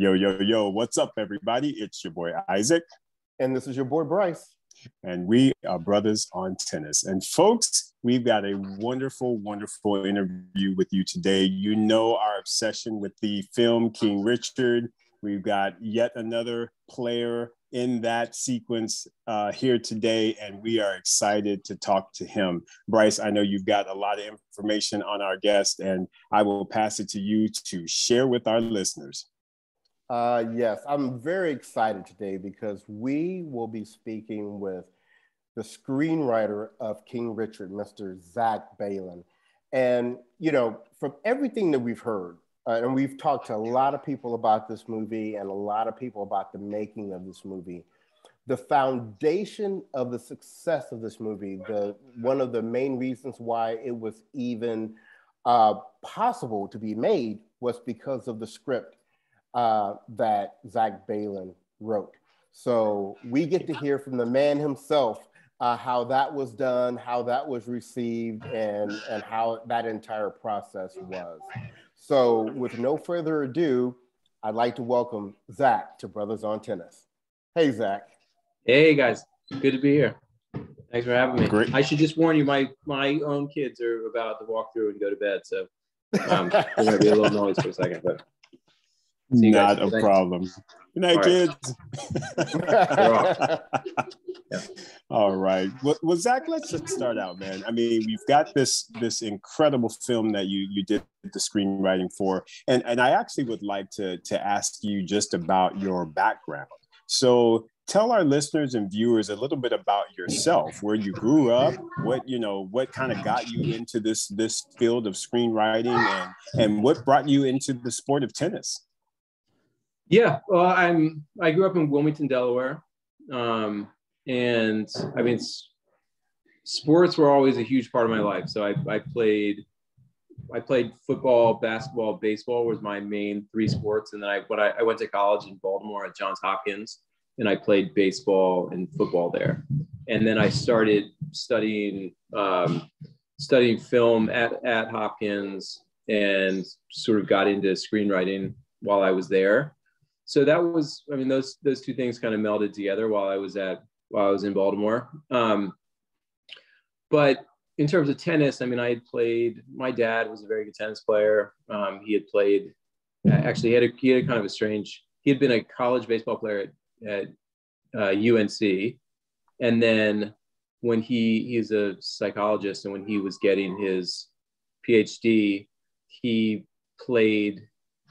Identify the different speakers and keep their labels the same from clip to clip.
Speaker 1: Yo, yo, yo, what's up, everybody? It's your boy Isaac.
Speaker 2: And this is your boy Bryce.
Speaker 1: And we are Bruthas on Tennis. And folks, we've got a wonderful, wonderful interview with you today. You know our obsession with the film King Richard. We've got yet another player in that sequence uh, here today, and we are excited to talk to him. Bryce, I know you've got a lot of information on our guest, and I will pass it to you to share with our listeners.
Speaker 2: Uh, yes, I'm very excited today because we will be speaking with the screenwriter of King Richard, Mr. Zach Baylin. And, you know, from everything that we've heard, uh, and we've talked to a lot of people about this movie and a lot of people about the making of this movie. The foundation of the success of this movie, the one of the main reasons why it was even uh, possible to be made was because of the script uh, that Zach Baylin wrote. So we get to hear from the man himself uh, how that was done, how that was received, and, and how that entire process was. So, with no further ado, I'd like to welcome Zach to Bruthas on Tennis. Hey, Zach.
Speaker 3: Hey, guys. Good to be here. Thanks for having me. Great. I should just warn you, my my own kids are about to walk through and go to bed, so um, there might be a little noise for a second, but
Speaker 1: not a Thanks. problem. Good night, right. kids. yeah. All right. Well, well, Zach, let's just start out, man. I mean, we've got this this incredible film that you you did the screenwriting for, and and I actually would like to to ask you just about your background. So tell our listeners and viewers a little bit about yourself where you grew up what you know what kind of got you into this this field of screenwriting and and what brought you into the sport of tennis
Speaker 3: yeah, well, I'm. I grew up in Wilmington, Delaware, um, and I mean, sports were always a huge part of my life. So I, I played, I played football, basketball, baseball was my main three sports, and then I when I, I went to college in Baltimore at Johns Hopkins, and I played baseball and football there, and then I started studying um, studying film at at Hopkins, and sort of got into screenwriting while I was there so that was i mean those those two things kind of melded together while i was at while i was in baltimore. Um, but in terms of tennis i mean i had played my dad was a very good tennis player. Um, he had played actually he had, a, he had a kind of a strange he had been a college baseball player at, at uh, unc and then when he he's a psychologist and when he was getting his phd he played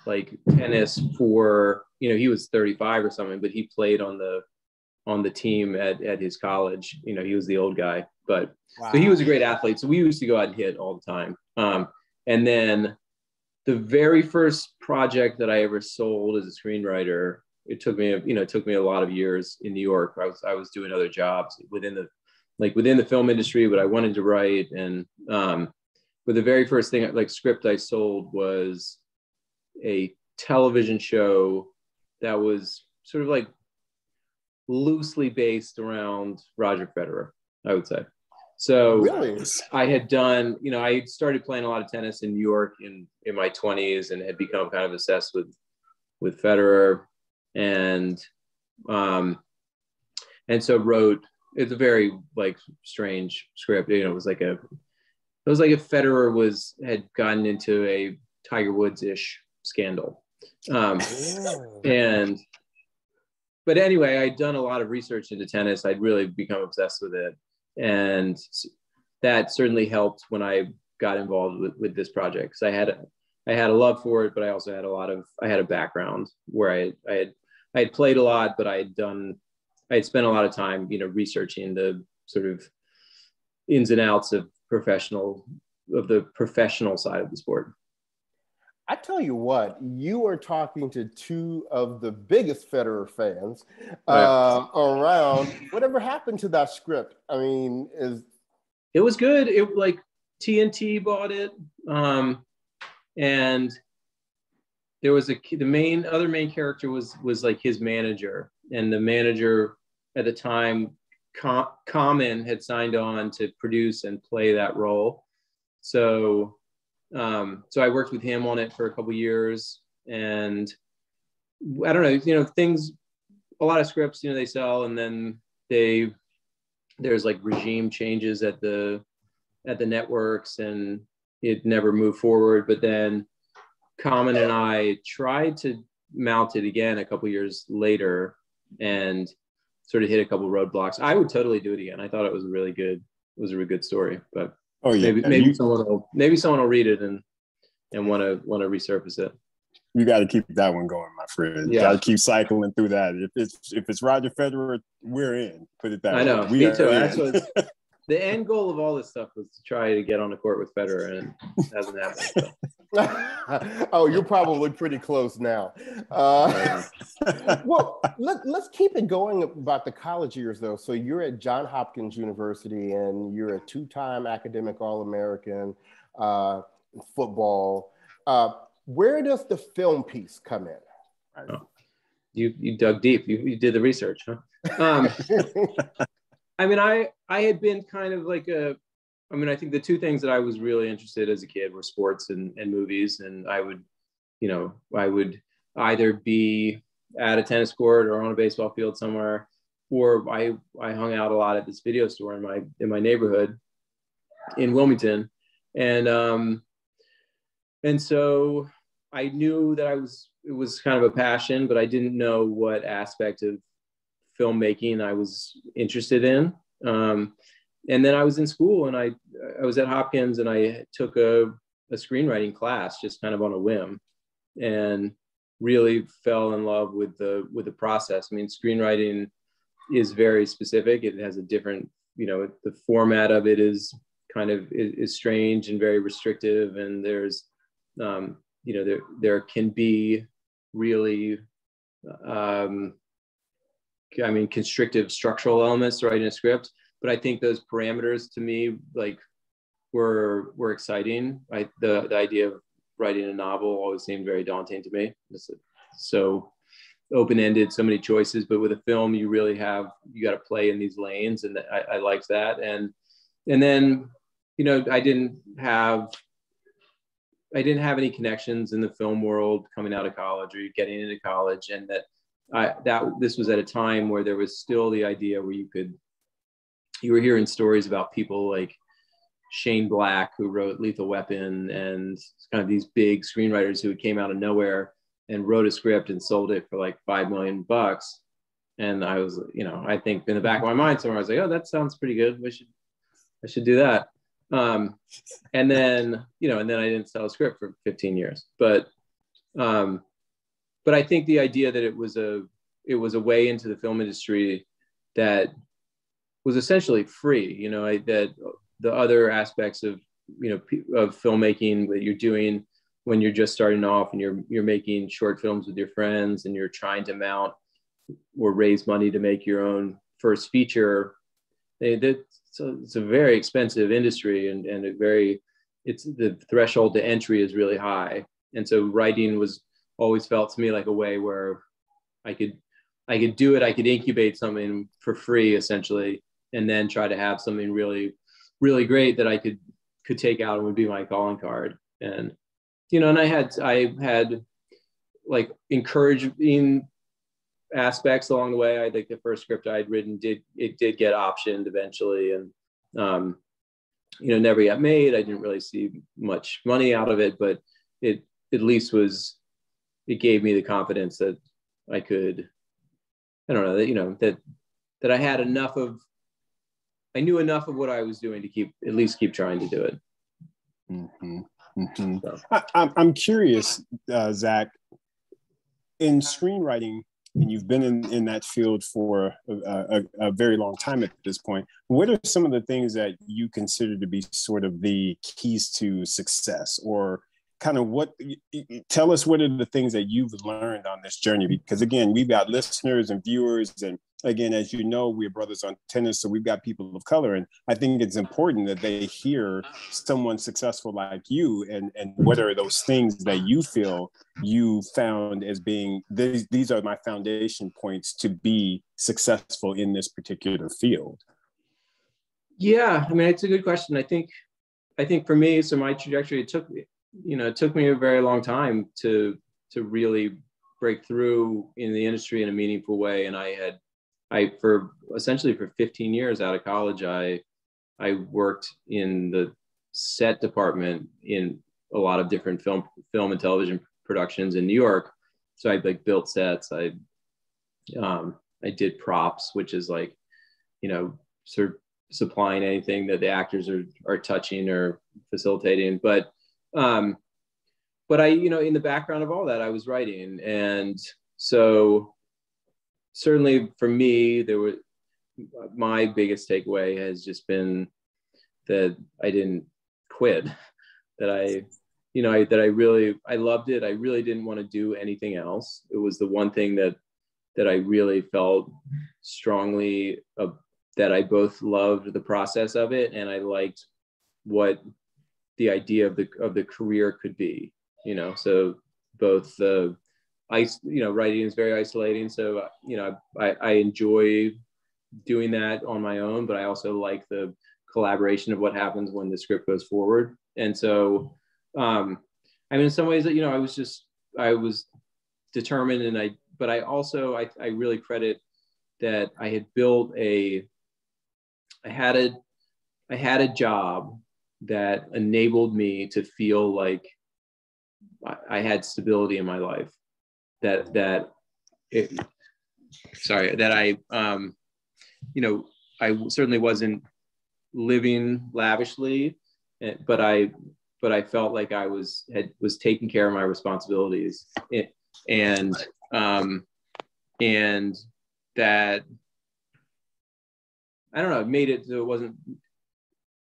Speaker 3: like tennis for you know he was 35 or something but he played on the on the team at, at his college. You know he was the old guy but wow. so he was a great athlete. So we used to go out and hit all the time. Um, and then the very first project that i ever sold as a screenwriter it took me you know it took me a lot of years in new york. I was i was doing other jobs within the like within the film industry but i wanted to write. And um, but the very first thing like script i sold was a television show that was sort of like loosely based around Roger Federer, I would say. So really? I had done, you know, I started playing a lot of tennis in New York in in my 20s and had become kind of obsessed with with Federer and um and so wrote it's a very like strange script. You know, it was like a it was like if Federer was had gotten into a Tiger Woods ish scandal. Um, and but anyway, I'd done a lot of research into tennis. I'd really become obsessed with it, and that certainly helped when I got involved with, with this project because I had I had a love for it, but I also had a lot of I had a background where I I had I had played a lot, but I had done I had spent a lot of time you know researching the sort of ins and outs of professional of the professional side of the sport.
Speaker 2: I tell you what, you are talking to two of the biggest Federer fans uh, around. Whatever happened to that script? I mean, is
Speaker 3: it was good. It like TNT bought it, um, and there was a the main other main character was was like his manager, and the manager at the time, Com- Common had signed on to produce and play that role, so um, so I worked with him on it for a couple years, and I don't know, you know, things, a lot of scripts, you know, they sell and then they, there's like regime changes at the, at the networks and it never moved forward. But then Common and I tried to mount it again a couple years later and sort of hit a couple roadblocks. I would totally do it again. I thought it was a really good, it was a really good story, but oh yeah, maybe, maybe you, someone will, maybe someone will read it and, and want to, want to resurface it
Speaker 1: you got to keep that one going, my friend. Yeah. got to keep cycling through that. If it's if it's Roger Federer, we're in. Put it that
Speaker 3: I
Speaker 1: way.
Speaker 3: know. We Me too. That's what the end goal of all this stuff was to try to get on the court with Federer, and it hasn't happened.
Speaker 2: So. oh, you're probably pretty close now. Uh, well, let, let's keep it going about the college years, though. So you're at John Hopkins University, and you're a two-time academic All-American uh, football. Uh, where does the film piece come in?
Speaker 3: Oh, you you dug deep. You, you did the research, huh? Um, I mean, I I had been kind of like a. I mean, I think the two things that I was really interested as a kid were sports and, and movies, and I would, you know, I would either be at a tennis court or on a baseball field somewhere, or I I hung out a lot at this video store in my in my neighborhood in Wilmington, and um, and so I knew that I was it was kind of a passion, but I didn't know what aspect of filmmaking I was interested in. Um, and then I was in school, and I I was at Hopkins, and I took a a screenwriting class just kind of on a whim, and really fell in love with the with the process. I mean, screenwriting is very specific. It has a different, you know, the format of it is kind of is, is strange and very restrictive, and there's um, you know there there can be really um, I mean constrictive structural elements to writing a script, but I think those parameters to me like were were exciting. I the the idea of writing a novel always seemed very daunting to me. It's so open-ended, so many choices, but with a film you really have you got to play in these lanes, and I, I liked that. And and then you know I didn't have I didn't have any connections in the film world coming out of college or getting into college, and that I, that this was at a time where there was still the idea where you could you were hearing stories about people like Shane Black who wrote Lethal Weapon and kind of these big screenwriters who came out of nowhere and wrote a script and sold it for like five million bucks. And I was, you know, I think in the back of my mind somewhere I was like, oh, that sounds pretty good. We should I should do that. Um, and then, you know, and then I didn't sell a script for 15 years. But, um, but I think the idea that it was a it was a way into the film industry that was essentially free. You know, I, that the other aspects of you know of filmmaking that you're doing when you're just starting off and you're you're making short films with your friends and you're trying to mount or raise money to make your own first feature. They, that it's a very expensive industry and, and a very it's the threshold to entry is really high and so writing was always felt to me like a way where i could i could do it i could incubate something for free essentially and then try to have something really really great that i could could take out and would be my calling card and you know and i had i had like encouraging aspects along the way. I think the first script I'd written did it did get optioned eventually, and um, you know never got made. I didn't really see much money out of it, but it at least was it gave me the confidence that I could. I don't know that you know that that I had enough of. I knew enough of what I was doing to keep at least keep trying to do it.
Speaker 1: Mm-hmm. Mm-hmm. So. I, I'm curious, uh, Zach. In screenwriting, and you've been in, in that field for a, a, a, very long time at this point. What are some of the things that you consider to be sort of the keys to success or kind of what tell us what are the things that you've learned on this journey because again we've got listeners and viewers and again as you know we're Bruthas on Tennis so we've got people of color and i think it's important that they hear someone successful like you and and what are those things that you feel you found as being these, these are my foundation points to be successful in this particular field.
Speaker 3: Yeah i mean it's a good question. I think i think for me so my trajectory it took you know, it took me a very long time to to really break through in the industry in a meaningful way. And I had, I for essentially for 15 years out of college, I I worked in the set department in a lot of different film film and television productions in New York. So I like built sets. I um, I did props, which is like, you know, sort of supplying anything that the actors are are touching or facilitating. But um, but I, you know, in the background of all that, I was writing, and so certainly for me, there were my biggest takeaway has just been that I didn't quit, that I, you know, I, that I really, I loved it. I really didn't want to do anything else. It was the one thing that, that I really felt strongly that I both loved the process of it and I liked what the idea of the of the career could be. You know, so both the ice, you know, writing is very isolating. So you know, I, I enjoy doing that on my own, but I also like the collaboration of what happens when the script goes forward. And so, um, I mean, in some ways, that you know, I was just, I was determined and I, but I also, I, I really credit that I had built a, I had a, I had a job that enabled me to feel like I had stability in my life. That that it, sorry that I um, you know I certainly wasn't living lavishly, eh, but I but I felt like I was had was taking care of my responsibilities, eh, and um, and that I don't know, it made it so it wasn't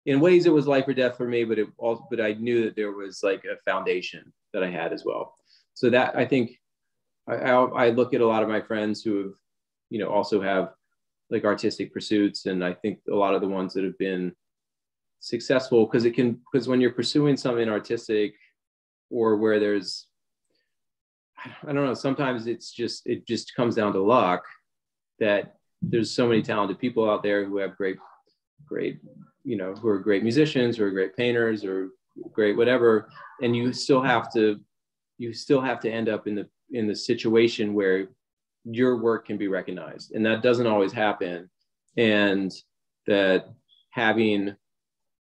Speaker 3: in ways it was life or death for me, but it also but I knew that there was like a foundation that I had as well. So that I think I, I, I look at a lot of my friends who have, you know, also have like artistic pursuits and i think a lot of the ones that have been successful because it can because when you're pursuing something artistic or where there's i don't know sometimes it's just it just comes down to luck that there's so many talented people out there who have great great you know who are great musicians are great painters or great whatever and you still have to you still have to end up in the in the situation where your work can be recognized. And that doesn't always happen. And that having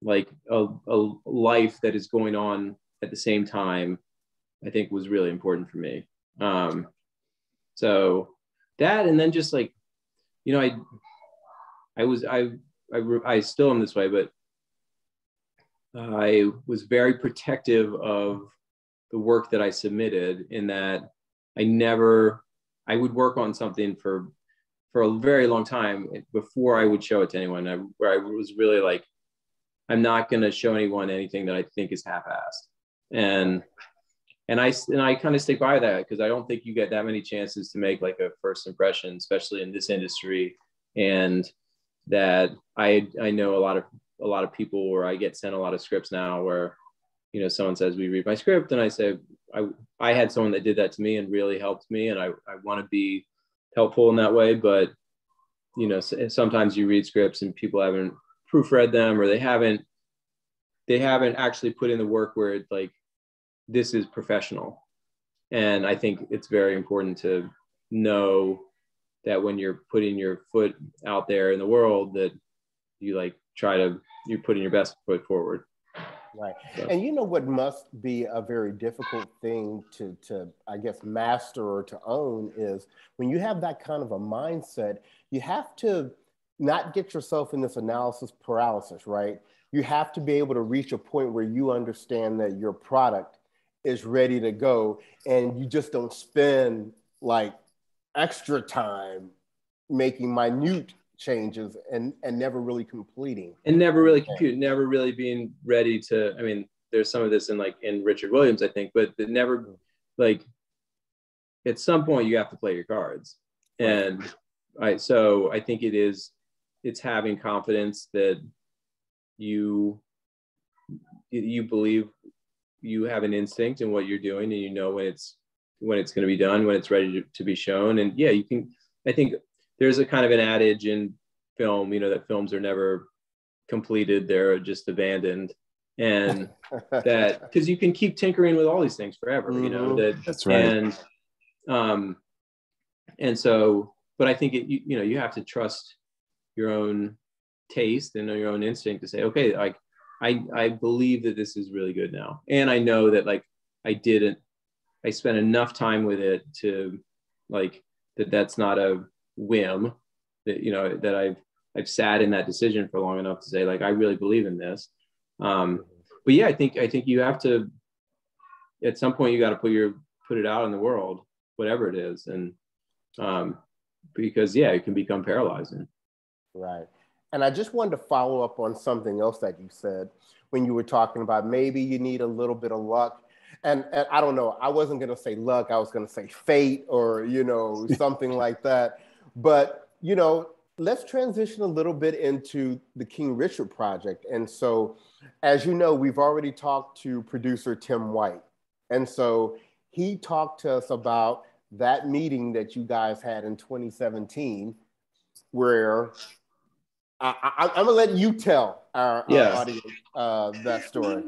Speaker 3: like a, a life that is going on at the same time i think was really important for me. Um so that and then just like you know i i was i i, I still am this way but uh, i was very protective of the work that i submitted in that i never I would work on something for for a very long time before I would show it to anyone. I, where I was really like, I'm not going to show anyone anything that I think is half-assed, and and I and I kind of stick by that because I don't think you get that many chances to make like a first impression, especially in this industry, and that I I know a lot of a lot of people where I get sent a lot of scripts now where you know someone says we read my script and I say I, I had someone that did that to me and really helped me and I, I want to be helpful in that way. But you know sometimes you read scripts and people haven't proofread them or they haven't they haven't actually put in the work where it's like this is professional. And i think it's very important to know that when you're putting your foot out there in the world that you like try to you're putting your best foot forward
Speaker 2: Right. And you know what must be a very difficult thing to, to, I guess, master or to own is when you have that kind of a mindset, you have to not get yourself in this analysis paralysis, right? You have to be able to reach a point where you understand that your product is ready to go and you just don't spend like extra time making minute changes and and never really completing.
Speaker 3: And never really compute never really being ready to i mean there's some of this in like in richard williams i think but the never like at some point you have to play your cards. And i so i think it is it's having confidence that you you believe you have an instinct in what you're doing and you know when it's when it's going to be done when it's ready to, to be shown and yeah you can i think there's a kind of an adage in film, you know, that films are never completed, they're just abandoned. And that because you can keep tinkering with all these things forever, mm-hmm. you know, mm-hmm. that
Speaker 1: that's right.
Speaker 3: And Um, and so, but I think it, you, you know, you have to trust your own taste and your own instinct to say, okay, like I, I believe that this is really good now. And I know that like I didn't, I spent enough time with it to like that that's not a whim that, you know, that I've, I've sat in that decision for long enough to say like, I really believe in this. Um, but yeah, I think, I think you have to, at some point you got to put your, put it out in the world, whatever it is. And, um, because yeah, it can become paralyzing.
Speaker 2: Right. And I just wanted to follow up on something else that you said when you were talking about maybe you need a little bit of luck. And, and I don't know, I wasn't going to say luck, I was going to say fate or, you know, something like that. But, you know, let's transition a little bit into the King Richard project. And so, as you know, we've already talked to producer Tim White. And so he talked to us about that meeting that you guys had in 2017 where I, am gonna let you tell our, yeah. our audience uh, that story.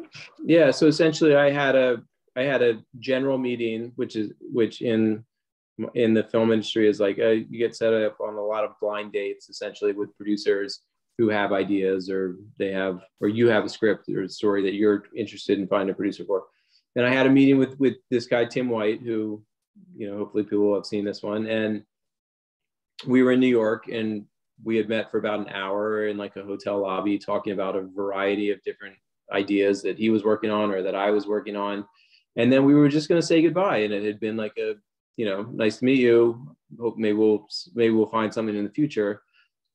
Speaker 3: Yeah. So essentially, I had a I had a general meeting, which is which in in the film industry is like uh, you get set up on a lot of blind dates, essentially with producers who have ideas or they have or you have a script or a story that you're interested in finding a producer for. And I had a meeting with with this guy Tim White, who you know hopefully people have seen this one, and we were in New York and we had met for about an hour in like a hotel lobby talking about a variety of different ideas that he was working on or that I was working on. And then we were just going to say goodbye. And it had been like a, you know, nice to meet you. Hope maybe we'll, maybe we'll find something in the future.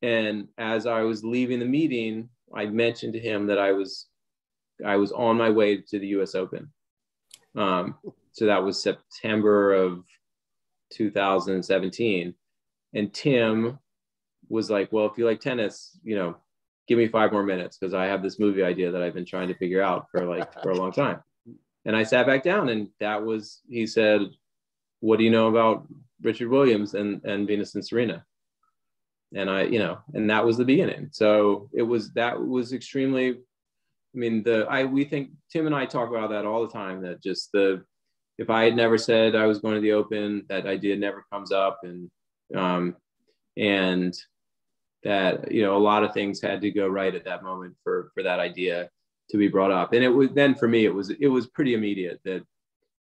Speaker 3: And as I was leaving the meeting, I mentioned to him that I was, I was on my way to the US Open. Um, so that was September of 2017. And Tim was like, well, if you like tennis, you know, give me five more minutes because I have this movie idea that I've been trying to figure out for like for a long time. And I sat back down and that was he said, What do you know about Richard Williams and, and Venus and Serena? And I, you know, and that was the beginning. So it was that was extremely I mean, the I we think Tim and I talk about that all the time that just the if I had never said I was going to the open, that idea never comes up and um and that you know a lot of things had to go right at that moment for for that idea to be brought up. And it was then for me it was it was pretty immediate that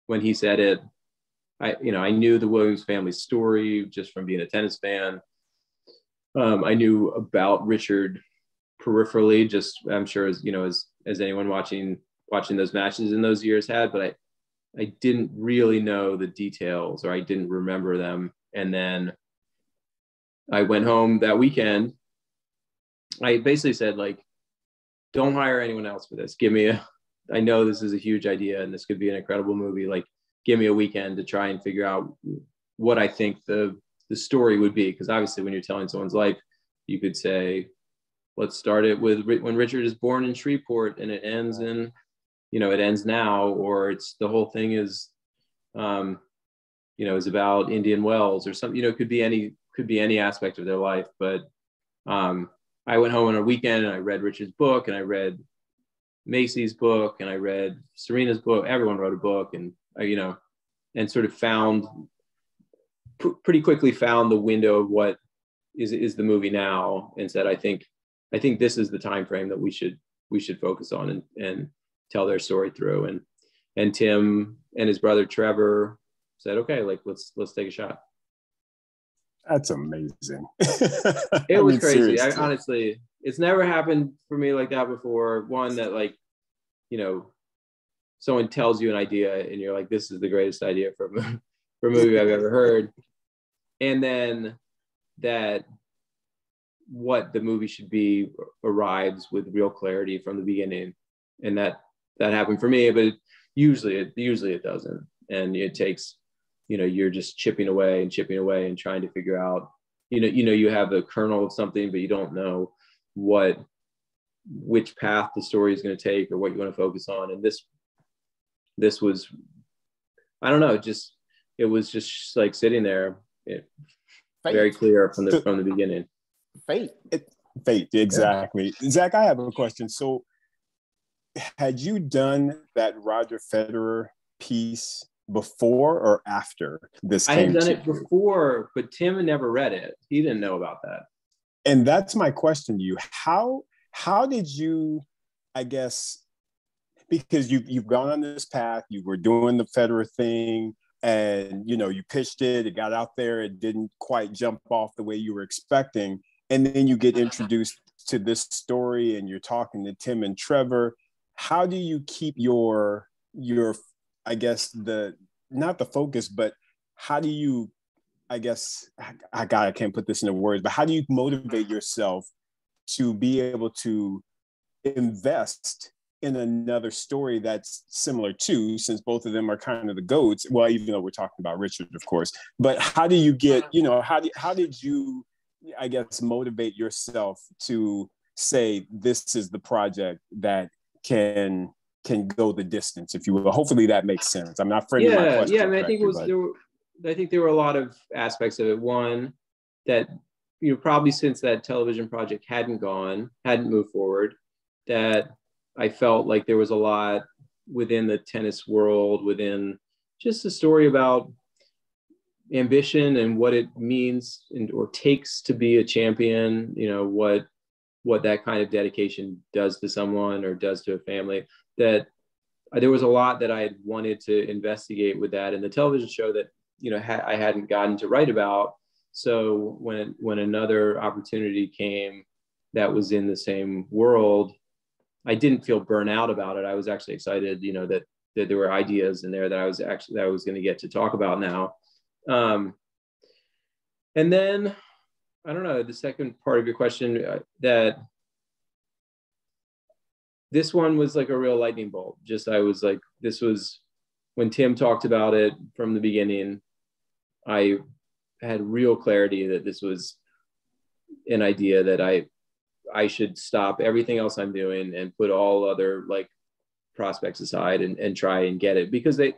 Speaker 3: when he said it i you know i knew the williams family story just from being a tennis fan. Um, i knew about richard peripherally just i'm sure as you know as as anyone watching watching those matches in those years had but i i didn't really know the details or i didn't remember them. And then I went home that weekend. I basically said, like, don't hire anyone else for this. Give me a, I know this is a huge idea and this could be an incredible movie. Like, give me a weekend to try and figure out what I think the, the story would be. Because obviously, when you're telling someone's life, you could say, let's start it with when Richard is born in Shreveport and it ends in, you know, it ends now, or it's the whole thing is, um, you know, is about Indian Wells or something, you know, it could be any could be any aspect of their life. But um, I went home on a weekend and I read Richard's book and I read Macy's book and I read Serena's book. Everyone wrote a book and I, you know, and sort of found pr- pretty quickly found the window of what is is the movie now and said I think I think this is the time frame that we should we should focus on and and tell their story through and and Tim and his brother Trevor said okay like let's let's take a shot
Speaker 1: that's amazing.
Speaker 3: it was mean, crazy. I, honestly, it's never happened for me like that before. One that like, you know, someone tells you an idea and you're like, this is the greatest idea for a, for a movie I've ever heard. And then that what the movie should be arrives with real clarity from the beginning. And that that happened for me, but usually it usually it doesn't. And it takes you know you're just chipping away and chipping away and trying to figure out you know you know you have a kernel of something but you don't know what which path the story is going to take or what you want to focus on. And this this was i don't know just it was just like sitting there it, very clear from the from the beginning.
Speaker 2: Fate.
Speaker 1: It, fate exactly. Yeah. zach i have a question. So had you done that roger federer piece before or after this?
Speaker 3: I had done it you? before, but Tim had never read it. He didn't know about that.
Speaker 1: And that's my question to you. How how did you, I guess, because you you've gone on this path, you were doing the Federer thing, and you know you pitched it, it got out there, it didn't quite jump off the way you were expecting, and then you get introduced to this story, and you're talking to Tim and Trevor. How do you keep your your I guess the not the focus, but how do you, I guess, I, God, I can't put this into words, but how do you motivate yourself to be able to invest in another story that's similar to, since both of them are kind of the goats. Well, even though we're talking about Richard, of course, but how do you get, you know, how do how did you, I guess, motivate yourself to say this is the project that can can go the distance, if you will. Hopefully that makes sense. I'm not framing
Speaker 3: yeah,
Speaker 1: my question.
Speaker 3: Yeah, I mean, I think it was but... there were, I think there were a lot of aspects of it. One that you know probably since that television project hadn't gone, hadn't moved forward, that I felt like there was a lot within the tennis world, within just a story about ambition and what it means and, or takes to be a champion. You know what what that kind of dedication does to someone or does to a family that there was a lot that I had wanted to investigate with that and the television show that you know ha- I hadn't gotten to write about. So when when another opportunity came that was in the same world, I didn't feel burnout about it. I was actually excited, you know, that that there were ideas in there that I was actually that I was going to get to talk about now. Um, and then I don't know the second part of your question uh, that this one was like a real lightning bolt. Just I was like, this was when Tim talked about it from the beginning. I had real clarity that this was an idea that I I should stop everything else I'm doing and put all other like prospects aside and, and try and get it because they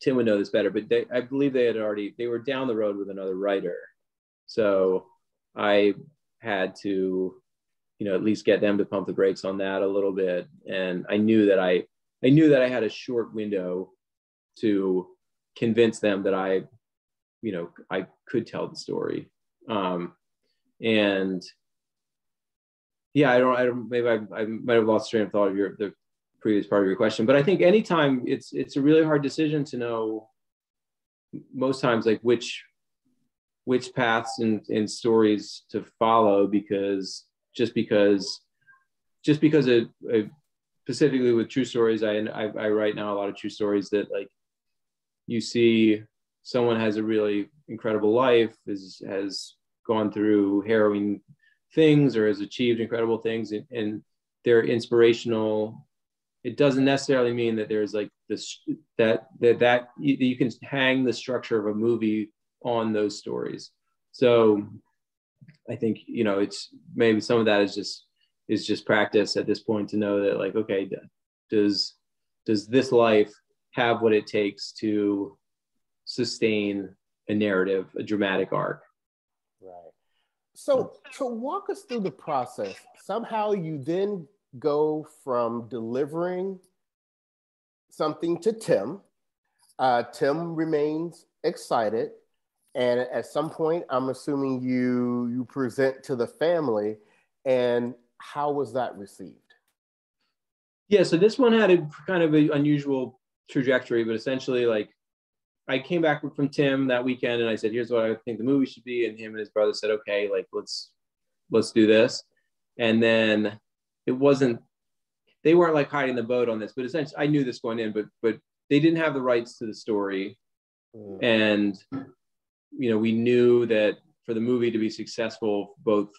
Speaker 3: Tim would know this better, but they I believe they had already they were down the road with another writer. So I had to you know at least get them to pump the brakes on that a little bit. And i knew that i i knew that i had a short window to convince them that i you know i could tell the story. Um and yeah i don't i don't maybe i, I might have lost train of thought of your the previous part of your question but i think anytime it's it's a really hard decision to know most times like which which paths and, and stories to follow because just because just because it, it specifically with true stories I, I, I write now a lot of true stories that like you see someone has a really incredible life is has gone through harrowing things or has achieved incredible things and, and they're inspirational. It doesn't necessarily mean that there's like this that that that you, you can hang the structure of a movie on those stories. So I think you know it's maybe some of that is just is just practice at this point to know that like okay does does this life have what it takes to sustain a narrative a dramatic arc?
Speaker 2: Right. So to walk us through the process. Somehow you then go from delivering something to tim. Uh, tim remains excited and at some point i'm assuming you you present to the family and how was that received?
Speaker 3: Yeah so this one had a kind of an unusual trajectory but essentially like i came back from tim that weekend and i said here's what i think the movie should be and him and his brother said okay like let's let's do this. And then it wasn't they weren't like hiding the boat on this but essentially i knew this going in but but they didn't have the rights to the story. Mm. and you know, we knew that for the movie to be successful, both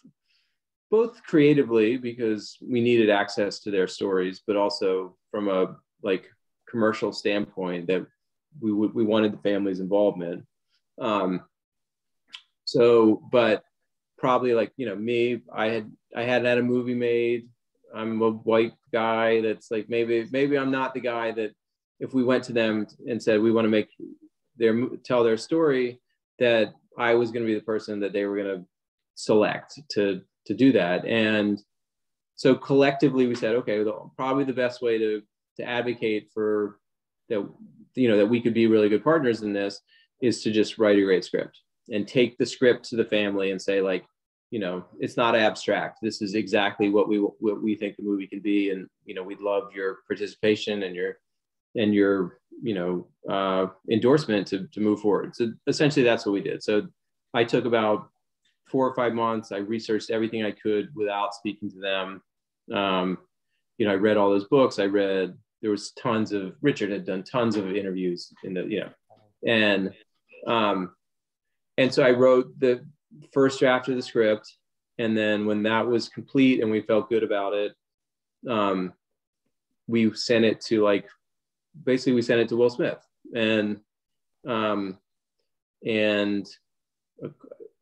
Speaker 3: both creatively because we needed access to their stories, but also from a like commercial standpoint that we would we wanted the family's involvement. Um, so, but probably like you know me, I had I hadn't had a movie made. I'm a white guy that's like maybe maybe I'm not the guy that if we went to them and said we want to make their tell their story that I was going to be the person that they were going to select to to do that. And so collectively, we said, okay, the, probably the best way to to advocate for that you know that we could be really good partners in this is to just write a great script and take the script to the family and say like you know it's not abstract this is exactly what we what we think the movie can be and you know we'd love your participation and your and your you know uh, endorsement to, to move forward. So essentially that's what we did. So i took about four or five months i researched everything i could without speaking to them. Um, you know i read all those books. I read there was tons of richard had done tons of interviews in the you know and um, and so i wrote the first draft of the script. And then when that was complete and we felt good about it, um, we sent it to like, basically we sent it to Will Smith and, um, and,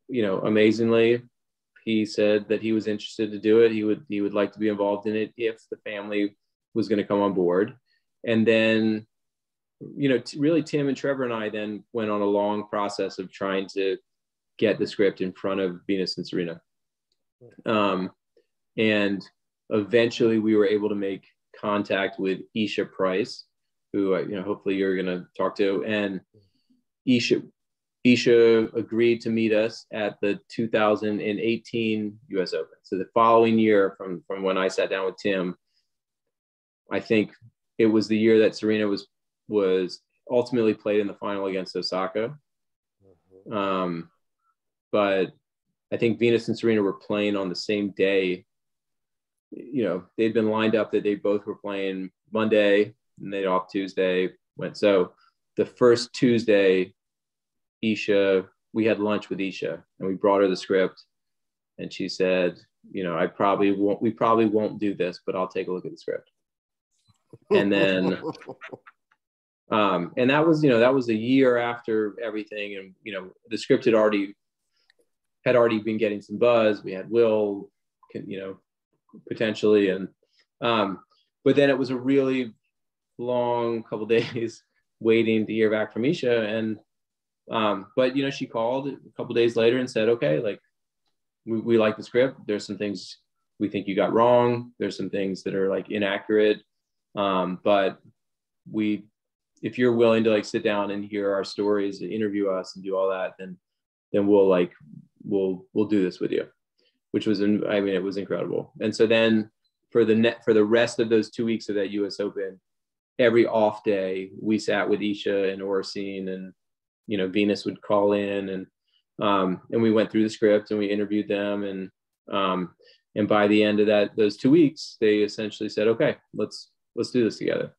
Speaker 3: you know, amazingly, he said that he was interested to do it. He would, he would like to be involved in it if the family was going to come on board. And then, you know, really Tim and Trevor and I then went on a long process of trying to get the script in front of Venus and Serena. Um, and eventually we were able to make contact with Isha Price, who, you know, hopefully you're going to talk to. And Isha, Isha agreed to meet us at the 2018 US Open. So the following year from, from when I sat down with Tim, I think it was the year that Serena was, was ultimately played in the final against Osaka. Mm-hmm. Um, but I think Venus and Serena were playing on the same day. You know, they'd been lined up that they both were playing Monday and they'd off Tuesday. Went so the first Tuesday, Isha, we had lunch with Isha and we brought her the script and she said, you know, I probably won't, we probably won't do this, but I'll take a look at the script. And then, um, and that was, you know, that was a year after everything. And, you know, the script had already had already been getting some buzz. We had Will, you know, potentially, and um, but then it was a really long couple days waiting to hear back from Isha, and um, but you know, she called a couple days later and said, okay, like we, we like the script. There's some things we think you got wrong. There's some things that are like inaccurate, um, but we if you're willing to like sit down and hear our stories and interview us and do all that then then we'll like we'll we'll do this with you which was i mean it was incredible and so then for the net for the rest of those two weeks of that us open every off day we sat with isha and Oracene and you know venus would call in and um, and we went through the script and we interviewed them and um, and by the end of that those two weeks they essentially said okay let's let's do this together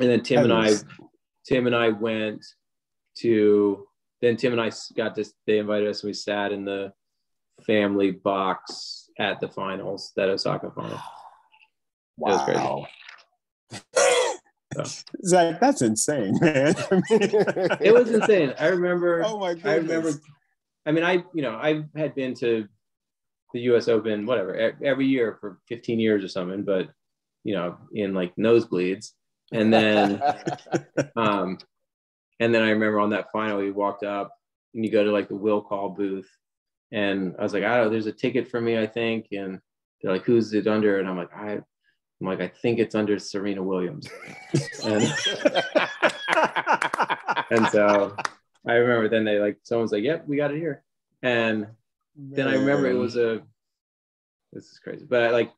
Speaker 3: and then tim and i tim and i went to then Tim and I got this. They invited us, and we sat in the family box at the finals, that Osaka final.
Speaker 1: Wow. It was crazy. So. Zach, that's insane, man.
Speaker 3: it was insane. I remember.
Speaker 1: Oh my goodness.
Speaker 3: I remember. I mean, I you know I had been to the U.S. Open, whatever, every year for 15 years or something, but you know, in like nosebleeds, and then um, and then I remember on that final, we walked up and you go to like the will call booth. And I was like, oh, there's a ticket for me, I think. And they're like, who's it under? And I'm like, I, I'm like, I think it's under Serena Williams. and, and so I remember then they like, someone's like, yep, we got it here. And then I remember it was a, this is crazy, but I like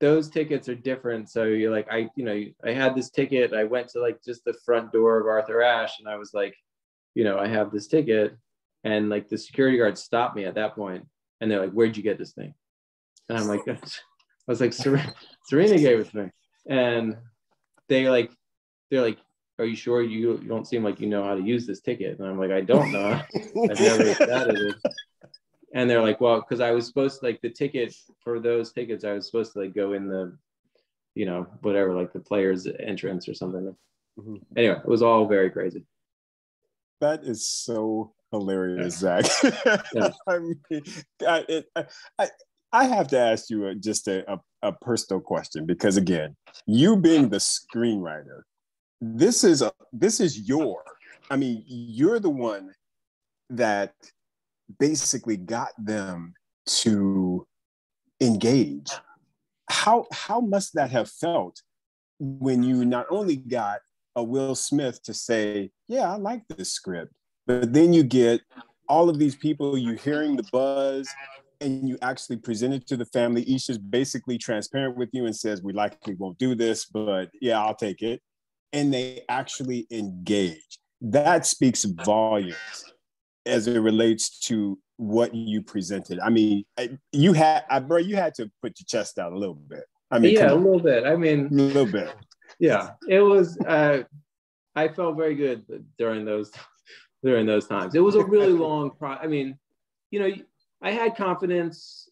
Speaker 3: those tickets are different. So you're like, I, you know, I had this ticket. I went to like just the front door of Arthur Ashe and I was like, you know, I have this ticket. And like the security guard stopped me at that point and they're like, where'd you get this thing? And I'm like, I was like, Serena, Serena gave it to me. And they like, they're like, are you sure you, you don't seem like you know how to use this ticket? And I'm like, I don't know. I've never it and they're like, well, because I was supposed to like the ticket for those tickets, I was supposed to like go in the, you know, whatever, like the players entrance or something. Mm-hmm. Anyway, it was all very crazy.
Speaker 1: That is so hilarious, yeah. Zach. yeah. I mean, I, it, I, I have to ask you a, just a, a, a personal question because again, you being the screenwriter, this is a this is your. I mean, you're the one that basically got them to engage. How how must that have felt when you not only got a Will Smith to say, yeah, I like this script. But then you get all of these people, you hearing the buzz, and you actually present it to the family. Each is basically transparent with you and says, we likely won't do this, but yeah, I'll take it. And they actually engage. That speaks volumes as it relates to what you presented. I mean, you had, I, bro, you had to put your chest out a little bit. I mean,
Speaker 3: yeah, a little bit. I mean,
Speaker 1: a little bit.
Speaker 3: Yeah, it was. Uh, I felt very good during those during those times. It was a really long pro. I mean, you know, I had confidence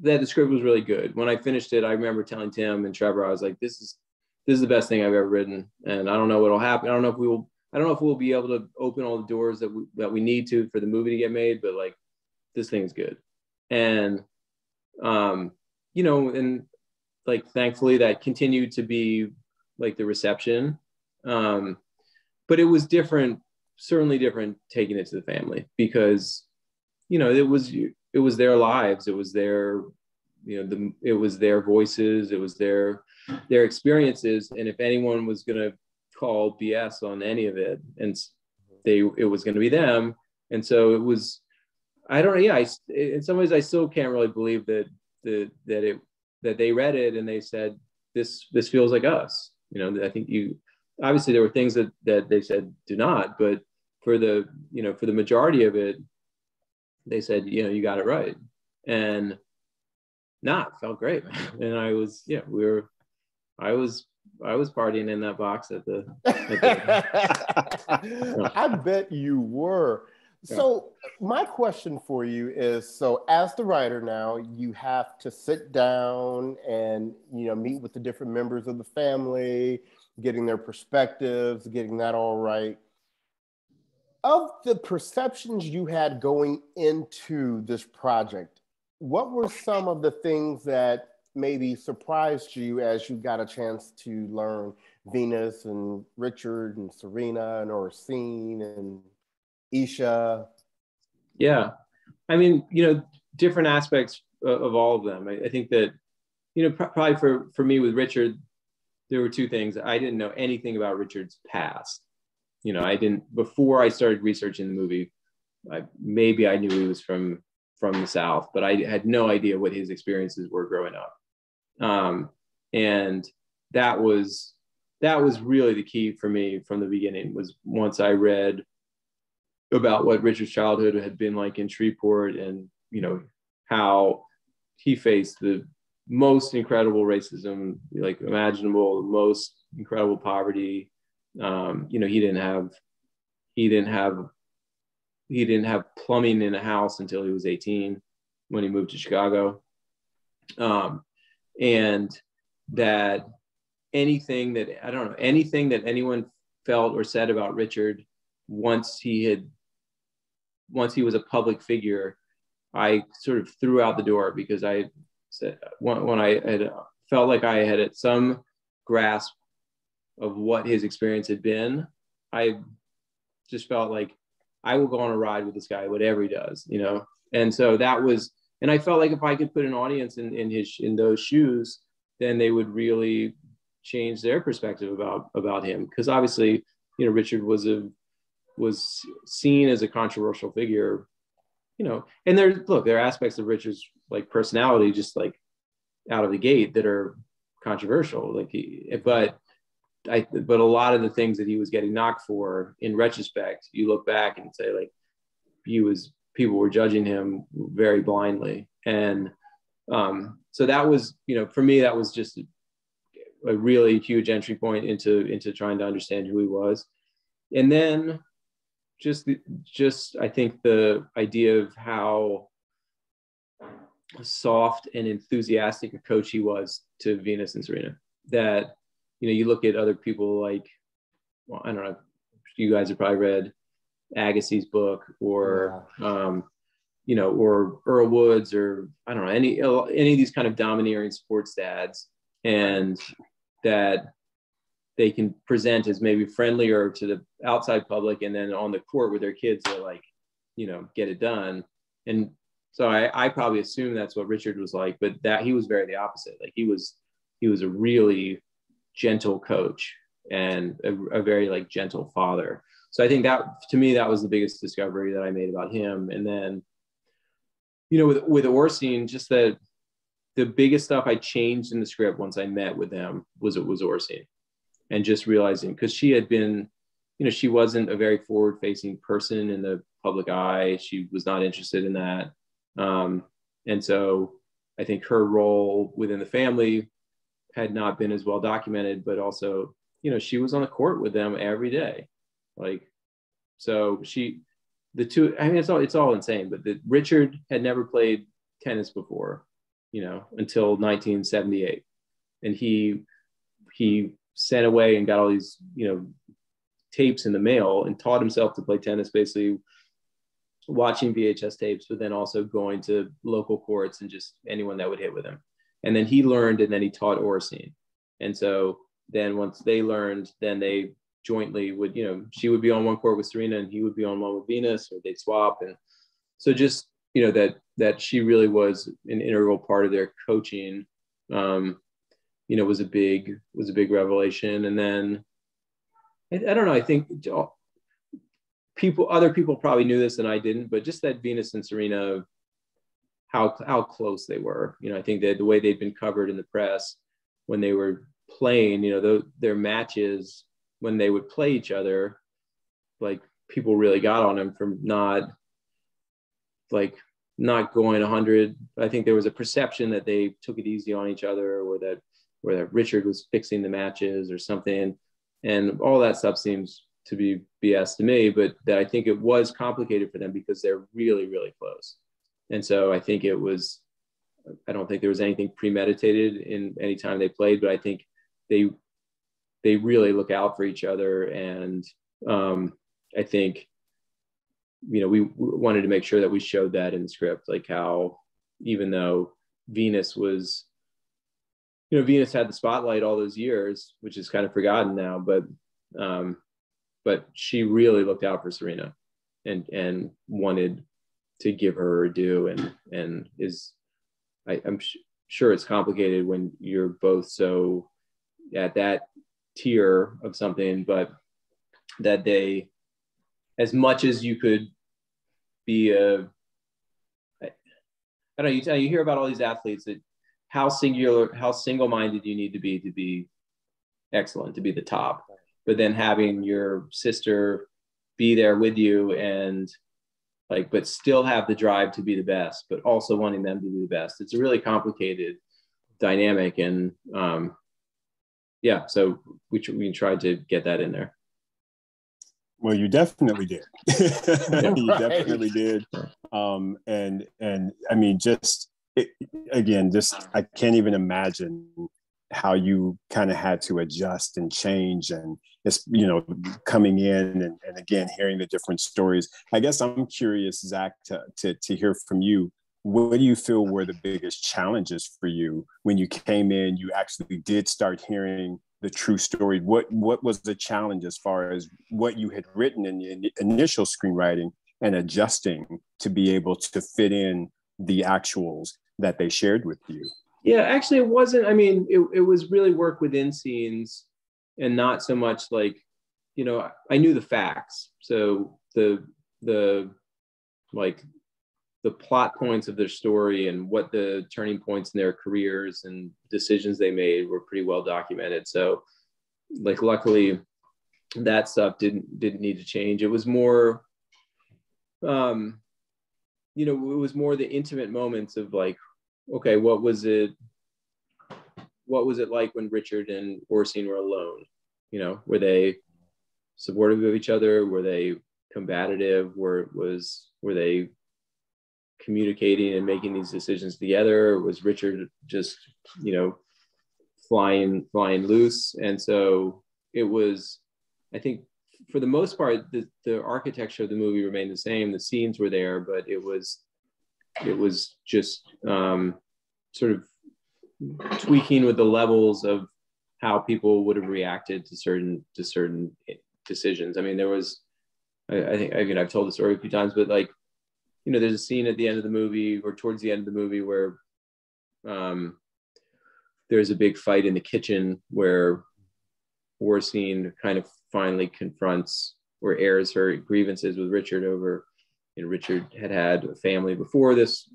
Speaker 3: that the script was really good. When I finished it, I remember telling Tim and Trevor, I was like, "This is this is the best thing I've ever written," and I don't know what'll happen. I don't know if we will. I don't know if we'll be able to open all the doors that we, that we need to for the movie to get made, but like, this thing is good, and um, you know, and like, thankfully, that continued to be like the reception. Um, but it was different, certainly different taking it to the family because, you know, it was it was their lives, it was their, you know, the it was their voices, it was their their experiences, and if anyone was going to call BS on any of it, and they it was going to be them, and so it was. I don't know. Yeah, I, in some ways, I still can't really believe that the that it that they read it and they said this this feels like us. You know, I think you obviously there were things that that they said do not, but for the you know for the majority of it, they said you know you got it right, and not felt great, and I was yeah we were I was I was partying in that box at the. At
Speaker 2: the I bet you were. So my question for you is: so as the writer now, you have to sit down and you know meet with the different members of the family, getting their perspectives, getting that all right. Of the perceptions you had going into this project, what were some of the things that maybe surprised you as you got a chance to learn Venus and Richard and Serena and Oracene and Isha?
Speaker 3: Yeah. I mean, you know, different aspects of all of them. I, I think that, you know, probably for, for me with Richard, there were two things. I didn't know anything about Richard's past. You know, I didn't before I started researching the movie. I, maybe I knew he was from from the South, but I had no idea what his experiences were growing up. Um, and that was that was really the key for me from the beginning. Was once I read about what Richard's childhood had been like in Shreveport, and you know how he faced the most incredible racism like imaginable the most incredible poverty um, you know he didn't have he didn't have he didn't have plumbing in a house until he was 18 when he moved to chicago. Um, and that anything that i don't know anything that anyone felt or said about richard once he had once he was a public figure i sort of threw out the door because i when, when I had felt like I had at some grasp of what his experience had been, I just felt like I will go on a ride with this guy, whatever he does, you know. And so that was, and I felt like if I could put an audience in, in his in those shoes, then they would really change their perspective about about him. Because obviously, you know, Richard was a was seen as a controversial figure, you know. And there, look, there are aspects of Richard's like personality just like out of the gate that are controversial like he, but I, but a lot of the things that he was getting knocked for in retrospect, you look back and say like he was people were judging him very blindly. And um, so that was, you know, for me, that was just a really huge entry point into, into trying to understand who he was. And then just, the, just, I think the idea of how soft and enthusiastic a coach he was to Venus and Serena. That you know, you look at other people like, well, I don't know, you guys have probably read Agassi's book or, yeah. um, you know, or Earl Woods or I don't know any any of these kind of domineering sports dads, and that they can present as maybe friendlier to the outside public, and then on the court with their kids, they're like, you know, get it done. And so I, I probably assume that's what Richard was like, but that he was very the opposite. Like he was, he was a really gentle coach and a, a very like gentle father. So I think that to me that was the biggest discovery that I made about him. And then, you know, with with Oracene, just that the biggest stuff I changed in the script once I met with them was it was Oracene, and just realizing because she had been, you know, she wasn't a very forward facing person in the public eye. She was not interested in that, um, and so I think her role within the family had not been as well documented, but also, you know, she was on the court with them every day. Like, so she, the two, I mean, it's all, it's all insane, but the, Richard had never played tennis before, you know, until 1978. And he, he sent away and got all these, you know, tapes in the mail and taught himself to play tennis basically watching VHS tapes, but then also going to local courts and just anyone that would hit with him. And then he learned and then he taught Oracene. And so then once they learned, then they jointly would, you know, she would be on one court with Serena and he would be on one with Venus or they'd swap. And so just, you know, that that she really was an integral part of their coaching, um, you know, was a big, was a big revelation. And then I, I don't know, I think people, other people probably knew this and I didn't, but just that Venus and Serena how how close they were. You know, I think that the way they'd been covered in the press when they were playing, you know, the, their matches when they would play each other, like people really got on them from not like not going 100. I think there was a perception that they took it easy on each other, or that or that Richard was fixing the matches or something, and all that stuff seems to be BS to me. But that I think it was complicated for them because they're really really close. And so I think it was, I don't think there was anything premeditated in any time they played, but I think they they really look out for each other. And um, I think, you know, we wanted to make sure that we showed that in the script, like how even though Venus was, you know, Venus had the spotlight all those years, which is kind of forgotten now, but um, but she really looked out for Serena and and wanted to give her a due and and is I, am sh- sure it's complicated when you're both so at that tier of something but that they as much as you could be a I, I don't know you, you hear about all these athletes that how singular how single-minded you need to be to be excellent to be the top. But then having your sister be there with you and like but still have the drive to be the best but also wanting them to be the best. It's a really complicated dynamic and um yeah so we, we tried to get that in there.
Speaker 1: Well you definitely did. You definitely did. Um and and i mean just it, again just i can't even imagine how you kind of had to adjust and change and it's you know coming in and, and again hearing the different stories. I guess i'm curious zach to, to, to hear from you. What do you feel were the biggest challenges for you when you came in you actually did start hearing the true story? What what was the challenge as far as what you had written in the initial screenwriting and adjusting to be able to fit in the actuals that they shared with you
Speaker 3: yeah, actually, it wasn't. I mean, it, it was really work within scenes and not so much like, you know, I knew the facts. So the, the, like, the plot points of their story and what the turning points in their careers and decisions they made were pretty well documented. So, like, luckily, that stuff didn't didn't need to change. It was more, um, you know, it was more the intimate moments of like okay, what was it? What was it like when Richard and Oracene were alone? You know, were they supportive of each other? Were they combative? Were was were they communicating and making these decisions together? Was Richard just you know flying flying loose? And so it was, I think, for the most part, the, the architecture of the movie remained the same. The scenes were there, but it was it was just um, sort of tweaking with the levels of how people would have reacted to certain to certain decisions. I mean, there was, I, I think, I mean, I've told the story a few times, but like, you know, there's a scene at the end of the movie or towards the end of the movie where um, there's a big fight in the kitchen where Oracene kind of finally confronts or airs her grievances with Richard over, know, Richard had had a family before this,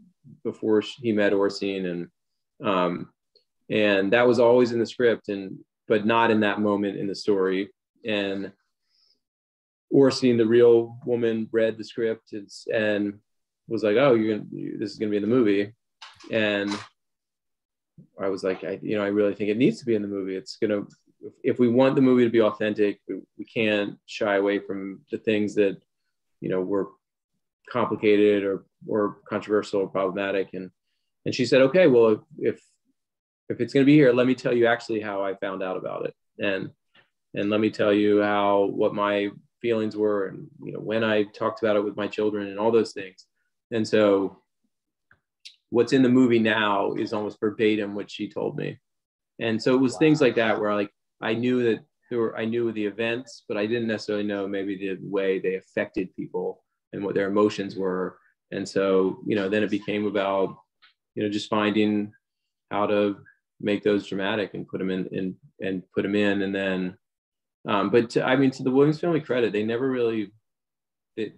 Speaker 3: before he met Oracene, and um, and that was always in the script, and but not in that moment in the story. And Oracene, the real woman, read the script and, and was like, "Oh, you're gonna, this is gonna be in the movie," and I was like, I, you know, I really think it needs to be in the movie. It's gonna, if we want the movie to be authentic, we can't shy away from the things that, you know, were complicated or or controversial or problematic. And and she said, okay, well, if if, it's gonna be here, let me tell you actually how I found out about it, and and let me tell you how what my feelings were, and you know, when I talked about it with my children and all those things. And so what's in the movie now is almost verbatim what she told me. And so it was wow. things like that where like I knew that there were, I knew the events, but I didn't necessarily know maybe the way they affected people and what their emotions were. And so, you know, then it became about, you know, just finding how to make those dramatic and put them in, in and put them in. And then, um, but to, I mean, to the Williams family credit, they never really, they,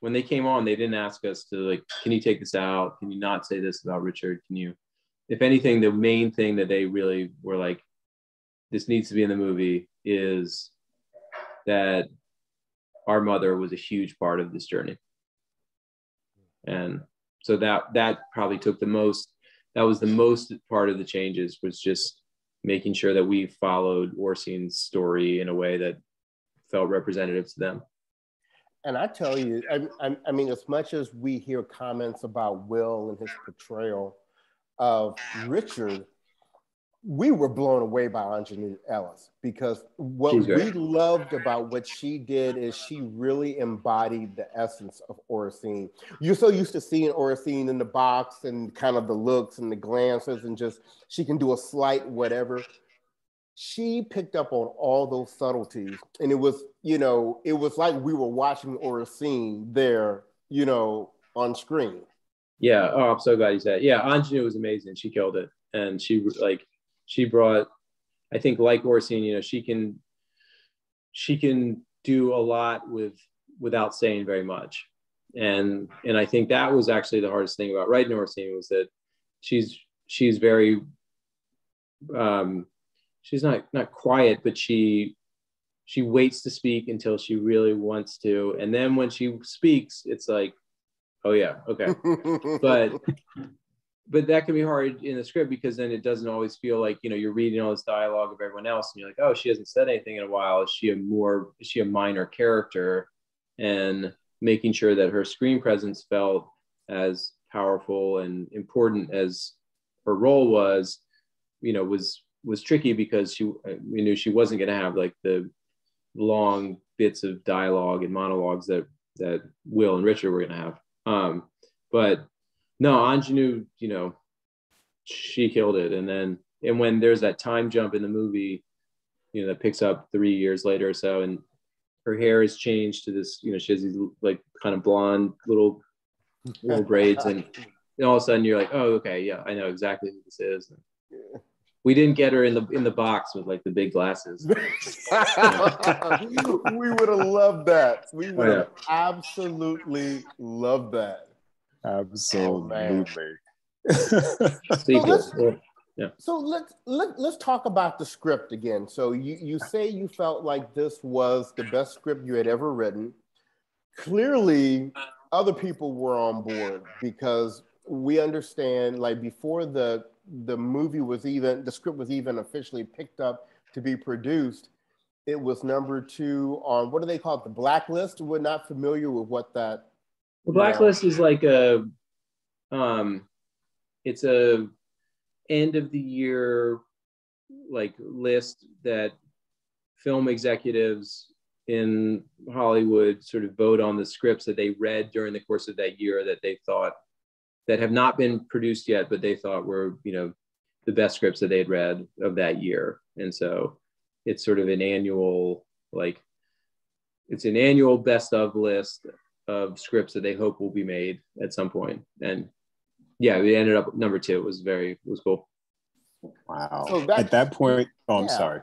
Speaker 3: when they came on, they didn't ask us to like, can you take this out? Can you not say this about Richard? Can you, if anything, the main thing that they really were like, this needs to be in the movie is that our mother was a huge part of this journey. And so that that probably took the most that was the most part of the changes was just making sure that we followed Oracene's story in a way that felt representative to them.
Speaker 2: And I tell you, I, I, I, mean, as much as we hear comments about Will and his portrayal of Richard, we were blown away by Aunjanue Ellis because what we loved about what she did is she really embodied the essence of Oracene. You're so used to seeing Oracene in the box and kind of the looks and the glances and just she can do a slight whatever. She picked up on all those subtleties and it was you know it was like we were watching Oracene there you know on screen.
Speaker 3: Yeah. Oh i'm so glad you said it. yeah Aunjanue was amazing. She killed it. And she like she brought i think like Oracene you know she can she can do a lot with without saying very much. And and i think that was actually the hardest thing about writing Oracene was that she's she's very um she's not not quiet, but she she waits to speak until she really wants to, and then when she speaks, it's like, oh yeah, okay, but but that can be hard in the script because then it doesn't always feel like you know you're reading all this dialogue of everyone else and you're like oh she hasn't said anything in a while is she a more is she a minor character and making sure that her screen presence felt as powerful and important as her role was you know was was tricky because she we knew she wasn't going to have like the long bits of dialogue and monologues that that Will and Richard were going to have. Um, but no, Aunjanue, you know, she killed it. And then and when there's that time jump in the movie, you know, that picks up three years later or so, and her hair has changed to this, you know, she has these like kind of blonde little little braids, and, and all of a sudden you're like, oh, okay, yeah, I know exactly who this is we didn't get her in the in the box with like the big glasses. we
Speaker 2: would have loved that. We would have oh, absolutely loved that.
Speaker 1: Absolutely.
Speaker 2: Oh, so let's, yeah. So let's let, let's talk about the script again. So you you say you felt like this was the best script you had ever written. Clearly, other people were on board because we understand like before the the movie was even the script was even officially picked up to be produced it was number two on what do they call it the blacklist we're not familiar with what that
Speaker 3: the blacklist is like a um it's a end of the year like list that film executives in hollywood sort of vote on the scripts that they read during the course of that year that they thought that have not been produced yet, but they thought were, you know, the best scripts that they'd read of that year. And so it's sort of an annual, like, it's an annual best of list of scripts that they hope will be made at some point. And yeah, we ended up number two. It was very, it was cool.
Speaker 1: Wow. So at that point, oh, I'm sorry.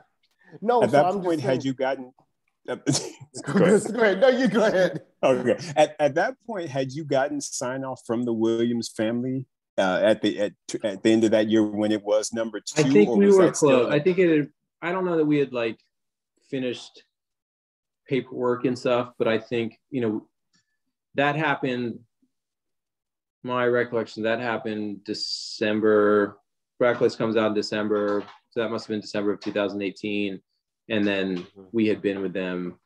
Speaker 2: No,
Speaker 1: At
Speaker 2: so
Speaker 1: that
Speaker 2: I'm
Speaker 1: point,
Speaker 2: just
Speaker 1: had you gotten? go
Speaker 2: go
Speaker 1: ahead.
Speaker 2: ahead. No, you go ahead.
Speaker 1: Okay. At, at that point, had you gotten sign off from the Williams family uh, at the at, at the end of that year when it was number two?
Speaker 3: I think
Speaker 1: or
Speaker 3: we were
Speaker 1: that still-
Speaker 3: close. I think it. Had, I don't know that we had like finished paperwork and stuff, but I think you know that happened. My recollection that happened December. Reckless comes out in December, so that must have been December of 2018, and then mm-hmm. we had been with them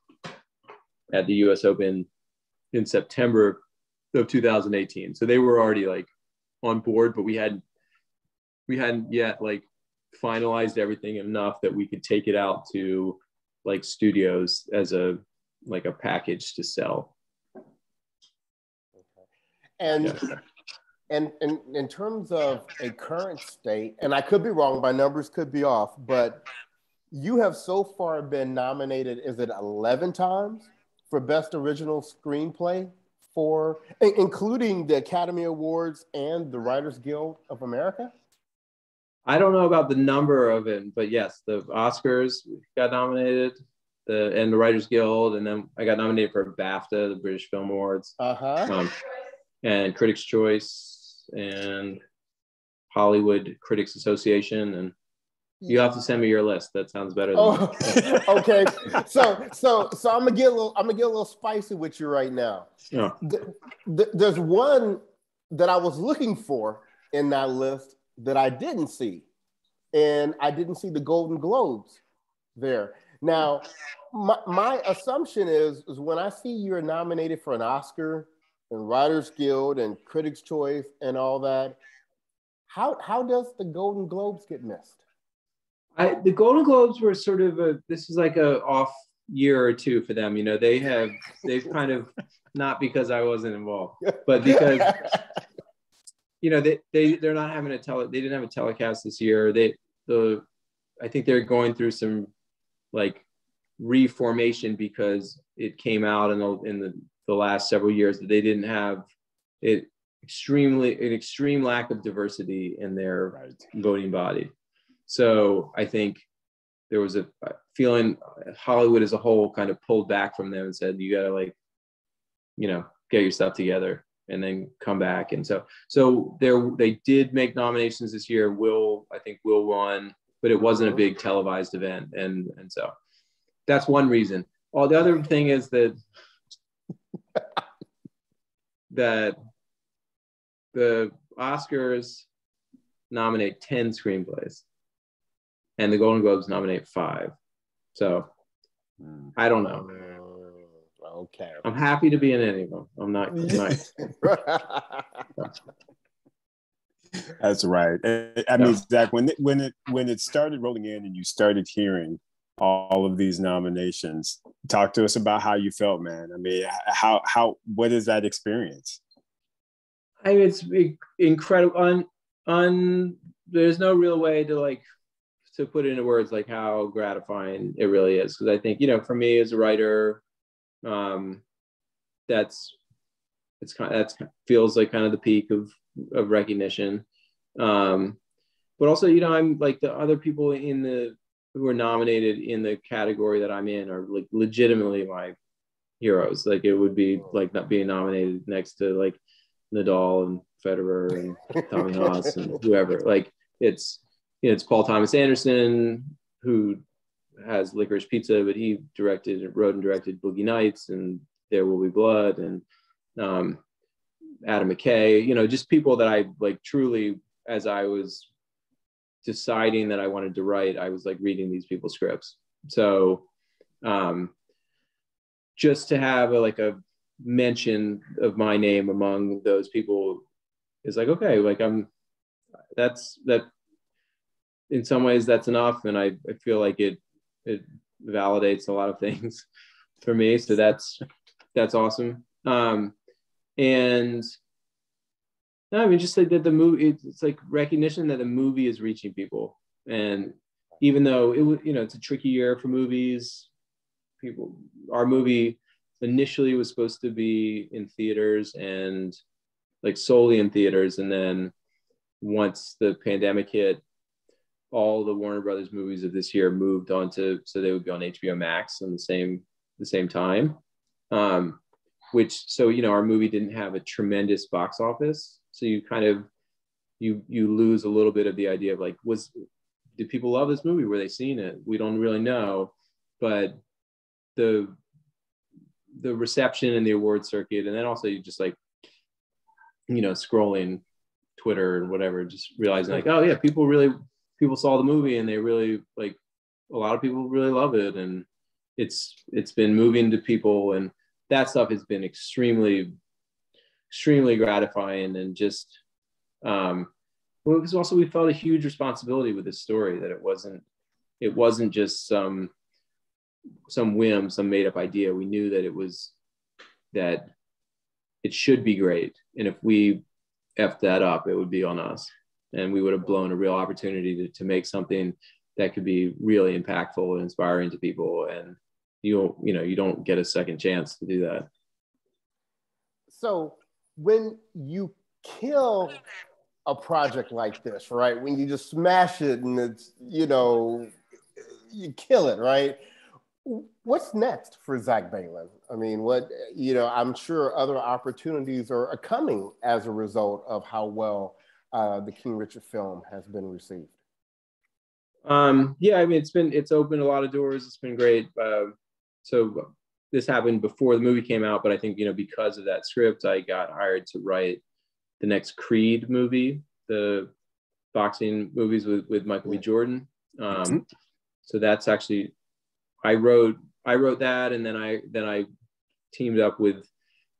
Speaker 3: at the U.S. Open in September of 2018. So they were already like on board, but we hadn't we hadn't yet like finalized everything enough that we could take it out to like studios as a like a package to sell.
Speaker 2: And
Speaker 3: Yeah.
Speaker 2: and and in terms of a current state, and I could be wrong, my numbers could be off, but you have so far been nominated, is it 11 times for Best Original Screenplay for including the Academy Awards and the Writers Guild of America?
Speaker 3: I don't know about the number of it, but yes, the Oscars got nominated, the and the Writers Guild, and then I got nominated for BAFTA, the British Film Awards,
Speaker 2: Uh-huh.
Speaker 3: um, and Critics' Choice, and Hollywood Critics Association, and you have to send me your list. That sounds better. Than
Speaker 2: Oh, okay. So, so, so I'm gonna get a little. I'm gonna get a little spicy with you right now.
Speaker 3: Yeah.
Speaker 2: Th- th- there's one that I was looking for in that list that I didn't see, and I didn't see the Golden Globes there. Now, my, my assumption is is when I see you're nominated for an Oscar and Writers Guild and Critics' Choice and all that, how how does the Golden Globes get missed?
Speaker 3: I, the Golden Globes were sort of a this is like a off year or two for them. You know, they have they've kind of not because I wasn't involved, but because you know they they they're not having a tele they didn't have a telecast this year. They the I think they're going through some like reformation because it came out in the in the, the last several years that they didn't have it extremely an extreme lack of diversity in their
Speaker 1: Right.
Speaker 3: voting body. So I think there was a feeling Hollywood as a whole kind of pulled back from them and said, you gotta like, you know, get your stuff together and then come back. And so so there they did make nominations this year. Will I think Will won, but it wasn't a big televised event. And and so that's one reason. Well, the other thing is that that the Oscars nominate 10 screenplays and the Golden Globes nominate five. So
Speaker 1: Mm.
Speaker 3: I don't know.
Speaker 2: Okay.
Speaker 3: I'm happy to be in any of them. I'm not, I'm not
Speaker 1: That's right. I mean. Zach, when it, when it when it started rolling in and you started hearing all of these nominations, talk to us about how you felt, man. I mean, how how what is that experience?
Speaker 3: I mean, it's incredible. On on there's no real way to like to put into words like how gratifying it really is because I think you know for me as a writer, um, that's it's kind that's feels like kind of the peak of of recognition. Um, but also you know I'm like the other people in the who are nominated in the category that I'm in are like legitimately my heroes. Like it would be like not being nominated next to like Nadal and Federer and Tommy Haas and whoever. Like it's you know, it's Paul Thomas Anderson who has Licorice Pizza, but he directed, wrote and directed Boogie Nights and There Will Be Blood and um, Adam McKay. You know, just people that I like truly, as I was deciding that I wanted to write, I was like reading these people's scripts. So um, just to have a, like a mention of my name among those people is like okay like i'm that's that in some ways that's enough and i, I feel like it it validates a lot of things for me so that's that's awesome um and no, i mean just like that the movie it's, like recognition that the movie is reaching people. And even though it was you know it's a tricky year for movies people our movie initially was supposed to be in theaters and like solely in theaters. And then once the pandemic hit all the Warner Brothers movies of this year moved onto so they would be on HBO Max on the same the same time. Um, which so you know our movie didn't have a tremendous box office, so you kind of you you lose a little bit of the idea of like was did people love this movie? Were they seeing it? We don't really know, but the the reception and the award circuit, and then also you just like you know scrolling Twitter and whatever, just realizing like oh yeah, people really people saw the movie and they really like a lot of people really love it and it's it's been moving to people and that stuff has been extremely extremely gratifying and just um well, because also we felt a huge responsibility with this story that it wasn't it wasn't just some some whim some made up idea. We knew that it was that it should be great. And if we f that up it would be on us. And we would have blown a real opportunity to, to make something that could be really impactful and inspiring to people. And you you know you don't get a second chance to do that.
Speaker 2: So when you kill a project like this right? When you just smash it and it's you know you kill it right? What's next for zach baylin i mean what you know i'm sure other opportunities are, coming as a result of how well uh, the king richard film has been received.
Speaker 3: Um, yeah i mean it's been it's opened a lot of doors. It's been great. Uh, so this happened before the movie came out, but I think you know because of that script, I got hired to write the next Creed movie, the boxing movies with with Michael B. Jordan. Um, mm-hmm. So that's actually I wrote I wrote that, and then I then I teamed up with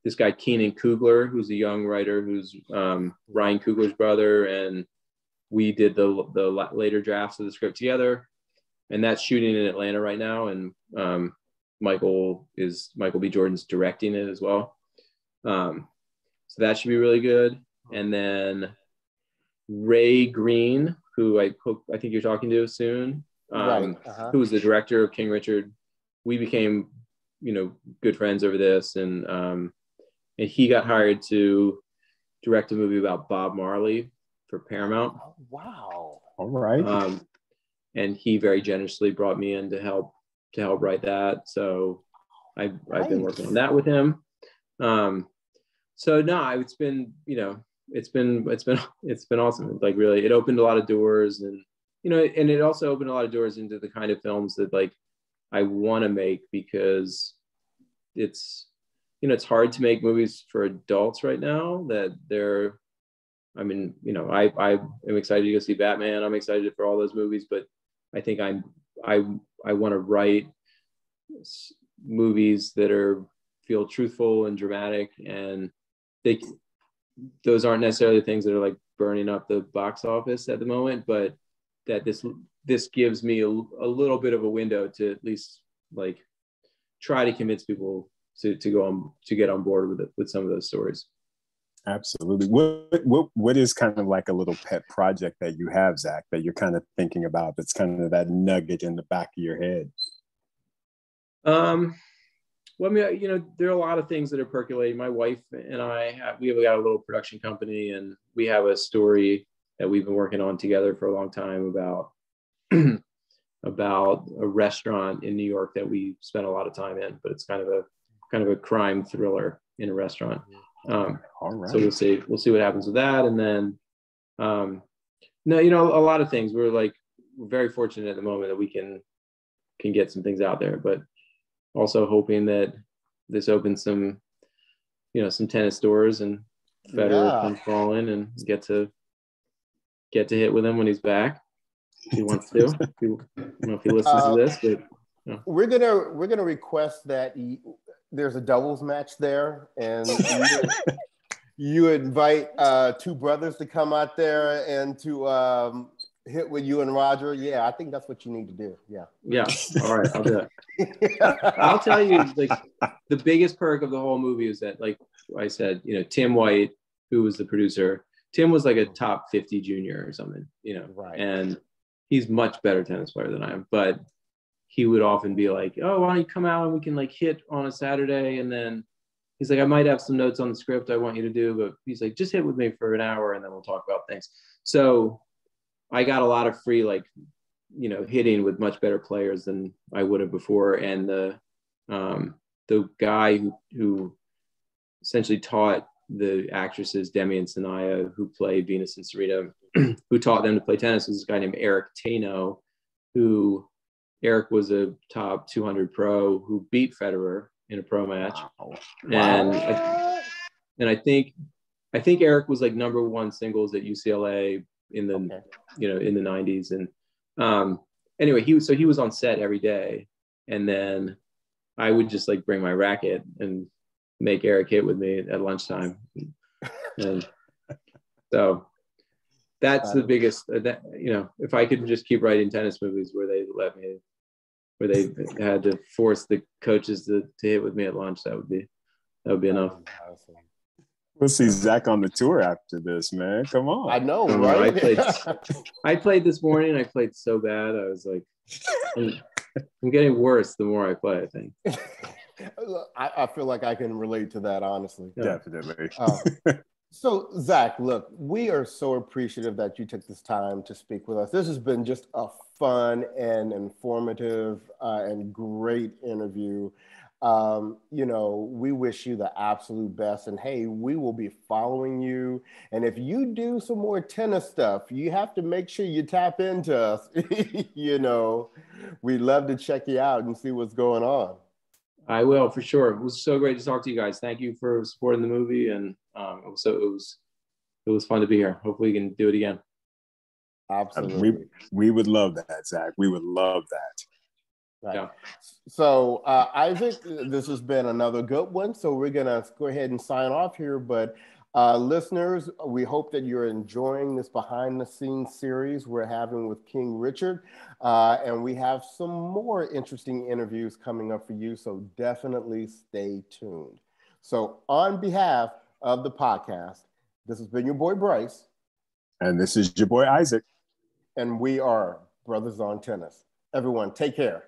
Speaker 3: this guy Keenan Coogler, who's a young writer, who's um, Ryan Coogler's brother, and we did the the later drafts of the script together, and that's shooting in Atlanta right now, and um, Michael is Michael B. Jordan's directing it as well. Um, so that should be really good. And then Ray Green, who I hope I think you're talking to soon, um, right. uh-huh. who was the director of King Richard. We became, you know, good friends over this, and um, and he got hired to direct a movie about Bob Marley for Paramount.
Speaker 2: Oh, wow!
Speaker 1: All right.
Speaker 3: Um, and he very generously brought me in to help to help write that. So I've, I've been working on that with him. Um, so no, it's been, you know, it's been, it's been, it's been awesome. Like really, it opened a lot of doors and, you know, and it also opened a lot of doors into the kind of films that like I want to make because it's, you know, it's hard to make movies for adults right now that they're, I mean, you know, I, I am excited to go see Batman. I'm excited for all those movies, but I think I'm, I I want to write movies that are feel truthful and dramatic and they those aren't necessarily things that are like burning up the box office at the moment but that this this gives me a, a little bit of a window to at least like try to convince people to, to go on to get on board with it with some of those stories
Speaker 1: Absolutely. What, what what is kind of like a little pet project that you have, Zach, that you're kind of thinking about? That's kind of that nugget in the back of your head.
Speaker 3: Um, well, I mean, you know, there are a lot of things that are percolating. My wife and I have we have got a little production company, and we have a story that we've been working on together for a long time about about a restaurant in New York that we spent a lot of time in. But it's kind of a kind of a crime thriller in a restaurant. Mm-hmm um, All right. So we'll see. We'll see what happens with that, and then, um, no, you know, a lot of things. We're like we're very fortunate at the moment that we can can get some things out there, but also hoping that this opens some, you know, some tennis doors and Federer yeah. comes falling and get to get to hit with him when he's back. If he wants to. if he, don't know if he listens uh, to this, but
Speaker 2: we're gonna we're gonna request that there's a doubles match there, and you, you invite uh, two brothers to come out there and to um, hit with you and Roger. Yeah, I think that's what you need to do. Yeah.
Speaker 3: Yeah. All right, I'll do it. I'll tell you, like the biggest perk of the whole movie is that, like I said, you know, Tim White, who was the producer, Tim was like a top 50 junior or something, you know,
Speaker 2: right.
Speaker 3: and he's much better tennis player than I am, but he would often be like, "Oh, why don't you come out and we can like hit on a Saturday?" And then he's like, "I might have some notes on the script I want you to do, but he's like, just hit with me for an hour and then we'll talk about things." So I got a lot of free like you know hitting with much better players than I would have before, and the um, the guy who, who essentially taught the actresses Demi and Saniyya who play Venus and Serena, who taught them to play tennis was this guy named Eric Taino, who Eric was a top 200 pro who beat Federer in a pro match, wow. and I, and I think I think Eric was like number one singles at UCLA in the okay. you know in the 90s, and um, anyway he was so he was on set every day, and then I would just like bring my racket and make Eric hit with me at lunchtime. and so that's the biggest, uh, that, you know, if I could just keep writing tennis movies where they let me, where they had to force the coaches to, to hit with me at lunch, that would be, that would be enough.
Speaker 1: We'll see Zach on the tour after this, man. Come on.
Speaker 2: I know, right?
Speaker 3: I played, I played this morning. I played so bad. I was like, I'm getting worse the more I play, I think.
Speaker 2: I, I, feel like I can relate to that, honestly.
Speaker 1: Definitely. Uh,
Speaker 2: so, Zach, look, we are so appreciative that you took this time to speak with us. This has been just a fun and informative uh, and great interview. Um, you know, we wish you the absolute best. And hey, we will be following you. And if you do some more tennis stuff, you have to make sure you tap into us. you know, we'd love to check you out and see what's going on.
Speaker 3: I will for sure. It was so great to talk to you guys. Thank you for supporting the movie, and um, so it was it was fun to be here. Hopefully, we can do it again.
Speaker 2: Absolutely.
Speaker 1: We we would love that, Zach. We would love that.
Speaker 2: Right. Yeah. So, uh, Isaac, this has been another good one. So, we're going to go ahead and sign off here. But, uh, listeners, we hope that you're enjoying this behind the scenes series we're having with King Richard. Uh, and we have some more interesting interviews coming up for you. So, definitely stay tuned. So, on behalf of the podcast, this has been your boy Bryce.
Speaker 1: And this is your boy Isaac.
Speaker 2: And we are Bruthas on Tennis. Everyone, take care.